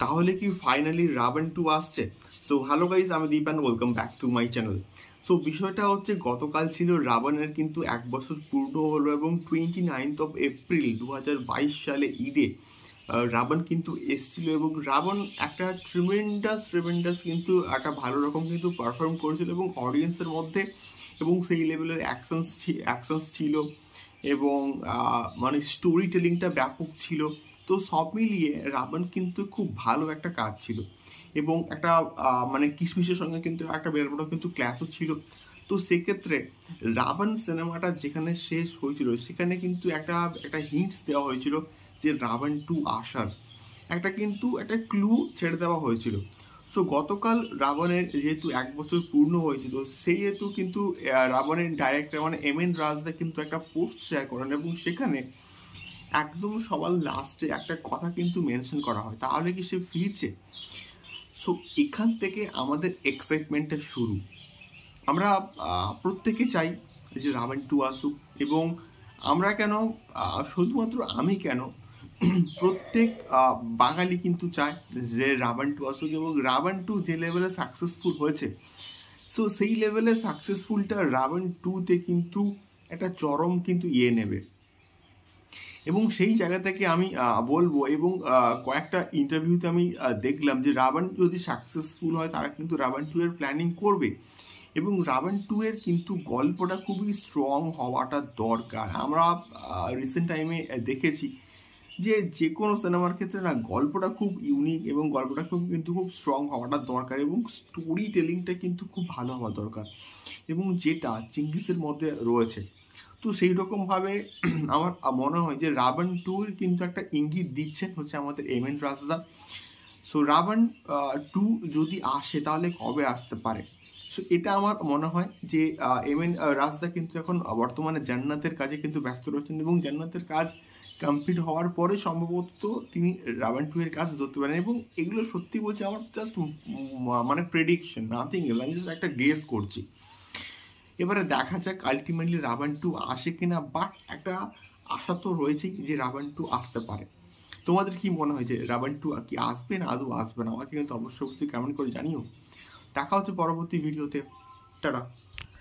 তাহলে কি finally Raavan two আসছে? সো হ্যালো গাইজ আমি Deep and welcome back to my channel so বিষয়টা হচ্ছে গতকাল ছিল রাবণের কিন্তু এক বছর পূর্ণ হলো এবং টোয়েন্টি নাইনথ অফ এপ্রিল দু হাজার বাইশ সালে ঈদে রাবণ কিন্তু এসছিল এবং রাবণ একটা ট্রিমেন্ডাস ট্রিমেন্ডাস কিন্তু একটা ভালো রকম কিন্তু পারফর্ম করেছিল এবং অডিয়েন্সের মধ্যে এবং সেই লেভেলের অ্যাকশনস অ্যাকশনস ছিল এবং মানে স্টোরি টেলিংটা ব্যাপক ছিল। তো সব মিলিয়ে রাবণ কিন্তু খুব ভালো একটা কাজ ছিল। এবং একটা মানে কিশমিশের সঙ্গে কিন্তু একটা বের বড় কিন্তু ক্লাসও ছিল। তো সেক্ষেত্রে রাবণ সিনেমাটা যেখানে শেষ হয়েছিল, সেখানে কিন্তু একটা একটা হিন্টস দেওয়া হয়েছিল যে রাবণ টু আসার। একটা কিন্তু একটা ক্লু ছেড়ে দেওয়া হয়েছিল। সো গতকাল রাবণের যেহেতু এক বছর পূর্ণ হয়েছিল, সেই হেতু কিন্তু রাবণের ডাইরেক্টর মানে এম এন রাজদা কিন্তু একটা পোস্ট শেয়ার করেন এবং সেখানে একদম সবার লাস্টে একটা কথা কিন্তু মেনশন করা হয়, তাহলে কি সে ফিরছে? সো এখান থেকে আমাদের এক্সাইটমেন্টের শুরু। আমরা প্রত্যেকে চাই যে রাবণ টু আসুক এবং আমরা কেন শুধুমাত্র আমি কেন প্রত্যেক বাঙালি কিন্তু চায় যে রাবণ টু আসুক এবং রাবণ টু যে লেভেলে সাকসেসফুল হয়েছে সো সেই লেভেলে সাকসেসফুলটা রাবণ টুতে কিন্তু একটা চরম কিন্তু ইয়ে নেবে। এবং সেই জায়গা থেকে আমি বলব এবং কয়েকটা ইন্টারভিউতে আমি দেখলাম যে রাবান যদি সাকসেসফুল হয়, তারা কিন্তু রাবণ টু এর প্ল্যানিং করবে। এবং রাবণ টু এর কিন্তু গল্পটা খুবই স্ট্রং হওয়াটা দরকার। আমরা রিসেন্ট টাইমে দেখেছি যে যে কোনো সিনেমার ক্ষেত্রে না, গল্পটা খুব ইউনিক এবং গল্পটা খুব, কিন্তু খুব স্ট্রং হওয়াটা দরকার এবং স্টোরি টেলিংটা কিন্তু খুব ভালো হওয়া দরকার। এবং যেটা চিঙ্গিসের মধ্যে রয়েছে। তো সেই রকমভাবে আমার মনে হয় যে রাবণ টুর কিন্তু একটা ইঙ্গিত দিচ্ছেন হচ্ছে আমাদের এম এন রাজদা সো রাবণ টু যদি আসে তাহলে কবে আসতে পারে? সো এটা আমার মনে হয় যে এম এন রাজদা কিন্তু এখন বর্তমানে জান্নাতের কাজে কিন্তু ব্যস্ত রয়েছেন এবং জান্নাতের কাজ কমপ্লিট হওয়ার পরে সম্ভবত তিনি রাবণ টু এর কাজ ধরতে পারেন এবং এগুলো সত্যি বলছে আমার জাস্ট মানে প্রেডিকশন নাথিং এল আমি জাস্ট একটা গেস করছি। এবারে দেখা যাক আলটিমেটলি রাবান টু আসে কিনা বাট একটা আশা তো রয়েছেই যে রাবান টু আসতে পারে। তোমাদের কি মনে হয় যে রাবান টু কি আসবে না, আদৌ আসবে না? আমাকে কিন্তু অবশ্যই অবশ্যই কেমন করে জানিও। দেখা হচ্ছে পরবর্তী ভিডিওতে টাটা।